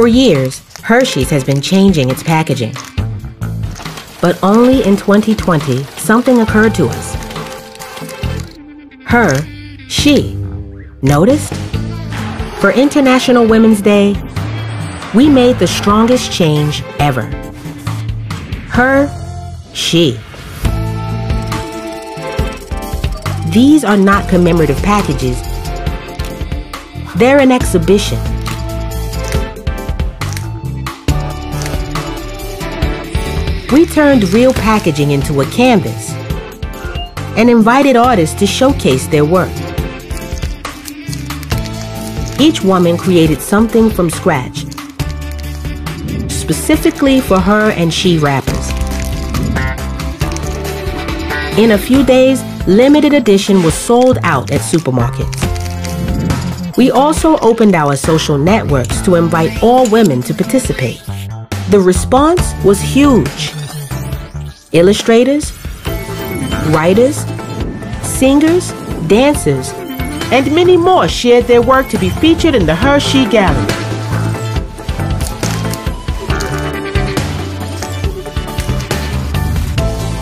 For years, Hershey's has been changing its packaging. But only in 2020, something occurred to us. Her, she. Noticed? For International Women's Day, we made the strongest change ever. Her, she. These are not commemorative packages. They're an exhibition. We turned real packaging into a canvas and invited artists to showcase their work. Each woman created something from scratch, specifically for her and she wrappers. In a few days, limited edition was sold out at supermarkets. We also opened our social networks to invite all women to participate. The response was huge illustrators, writers, singers, dancers, and many more shared their work to be featured in the Hershey Gallery.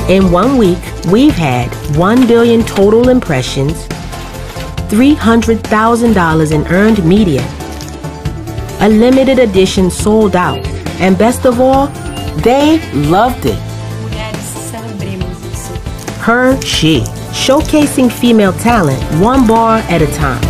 In one week, we've had 1 billion total impressions, $300,000 in earned media, a limited edition sold out, and best of all, they loved it her, she, showcasing female talent one bar at a time.